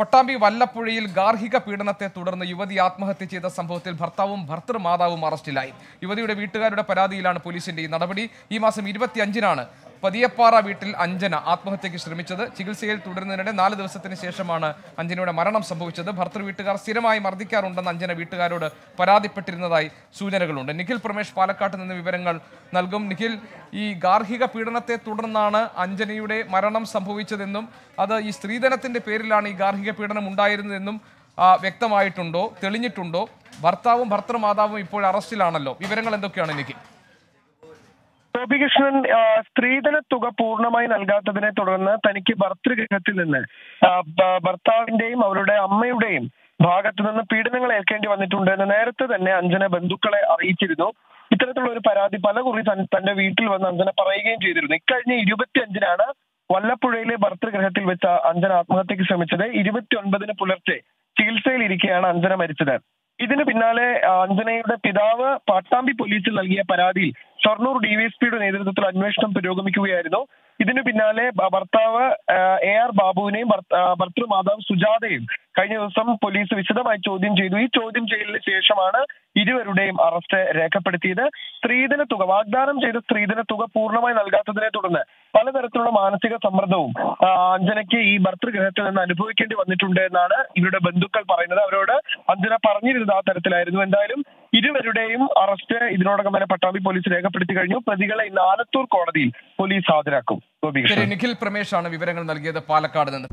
പട്ടാമ്പി വല്ലപ്പുഴയിൽ ഗാർഹിക പീഡനത്തെ തുടർന്ന് യുവതി ആത്മഹത്യ ചെയ്ത സംഭവത്തിൽ ഭർത്താവും ഭർത്തൃമാതാവും അറസ്റ്റിലായി. യുവതിയുടെ വീട്ടുകാരുടെ പരാതിയിലാണ് പോലീസിന്റെ ഈ നടപടി. ഈ മാസം ഇരുപത്തിയഞ്ചിനാണ് പതിയപ്പാറ വീട്ടിൽ അഞ്ജന ആത്മഹത്യയ്ക്ക് ശ്രമിച്ചത്. ചികിത്സയിൽ തുടരുന്നതിനിടെ നാല് ദിവസത്തിന് ശേഷമാണ് അഞ്ജനയുടെ മരണം സംഭവിച്ചത്. ഭർത്തൃ വീട്ടുകാർ സ്ഥിരമായി മർദ്ദിക്കാറുണ്ടെന്ന് അഞ്ജന വീട്ടുകാരോട് പരാതിപ്പെട്ടിരുന്നതായി സൂചനകളുണ്ട്. നിഖിൽ പ്രമേഷ് പാലക്കാട്ട് നിന്ന് വിവരങ്ങൾ നൽകും. നിഖിൽ ഈ ഗാർഹിക പീഡനത്തെ തുടർന്നാണ് അഞ്ജനയുടെ മരണം സംഭവിച്ചതെന്നും അത് ഈ സ്ത്രീധനത്തിന്റെ പേരിലാണ് ഈ ഗാർഹിക പീഡനം ഉണ്ടായിരുന്നതെന്നും വ്യക്തമായിട്ടുണ്ടോ? തെളിഞ്ഞിട്ടുണ്ടോ? ഭർത്താവും ഭർത്തൃമാതാവും ഇപ്പോൾ അറസ്റ്റിലാണല്ലോ. വിവരങ്ങൾ എന്തൊക്കെയാണ് നിഖിൽ? ഗോപികൃഷ്ണൻ സ്ത്രീധന തുക പൂർണമായി നൽകാത്തതിനെ തുടർന്ന് തനിക്ക് ഭർത്തൃഗൃഹത്തിൽ നിന്ന് ഭർത്താവിന്റെയും അവരുടെ അമ്മയുടെയും ഭാഗത്തു നിന്ന് പീഡനങ്ങൾ ഏൽക്കേണ്ടി വന്നിട്ടുണ്ട് എന്ന് നേരത്തെ തന്നെ അഞ്ജന ബന്ധുക്കളെ അറിയിച്ചിരുന്നു. ഇത്തരത്തിലുള്ള ഒരു പരാതി പല കുറി തന്റെ വീട്ടിൽ വന്ന് അഞ്ജന പറയുകയും ചെയ്തിരുന്നു. ഇക്കഴിഞ്ഞ ഇരുപത്തി അഞ്ചിനാണ് വല്ലപ്പുഴയിലെ ഭർത്തൃഗൃഹത്തിൽ വെച്ച അഞ്ജന ആത്മഹത്യക്ക് ശ്രമിച്ചത്. ഇരുപത്തി ഒൻപതിന് പുലർച്ചെ ചികിത്സയിലിരിക്കെയാണ് അഞ്ജന മരിച്ചത്. ഇതിന് പിന്നാലെ അഞ്ജനയുടെ പിതാവ് പാട്ടാമ്പി പോലീസിൽ നൽകിയ പരാതിയിൽ ഷൊർണൂർ ഡിവൈഎസ്പിയുടെ നേതൃത്വത്തിൽ അന്വേഷണം പുരോഗമിക്കുകയായിരുന്നു. ഇതിനു പിന്നാലെ ഭർത്താവ് എ ആർ ബാബുവിനെയും ഭർത്തൃ മാതാവ് ഭർത്തൃമാതാവ് സുജാതയും കഴിഞ്ഞ ദിവസം പോലീസ് വിശദമായി ചോദ്യം ചെയ്തു. ഈ ചോദ്യം ചെയ്യലിന് ശേഷമാണ് ഇരുവരുടെയും അറസ്റ്റ് രേഖപ്പെടുത്തിയത്. സ്ത്രീധന തുക വാഗ്ദാനം ചെയ്ത സ്ത്രീധന തുക പൂർണമായി നൽകാത്തതിനെ തുടർന്ന് പലതരത്തിലുള്ള മാനസിക സമ്മർദ്ദവും അഞ്ജനയ്ക്ക് ഈ ഭർത്തൃഗ്രഹത്തിൽ നിന്ന് അനുഭവിക്കേണ്ടി വന്നിട്ടുണ്ട് എന്നാണ് ഇവരുടെ ബന്ധുക്കൾ പറയുന്നത്. അവരോട് അഞ്ജന പറഞ്ഞിരുന്നത് ആ തരത്തിലായിരുന്നു. എന്തായാലും ഇരുവരുടെയും അറസ്റ്റ് ഇതിനോടകം തന്നെ പട്ടാമ്പി പോലീസ് രേഖപ്പെടുത്തി കഴിഞ്ഞു. പ്രതികളെ ഇന്ന് ആലത്തൂർ കോടതിയിൽ പോലീസ് ഹാജരാക്കും. നിഖിൽ പ്രമേഷാണ് വിവരങ്ങൾ നൽകിയത് പാലക്കാട് നിന്ന്.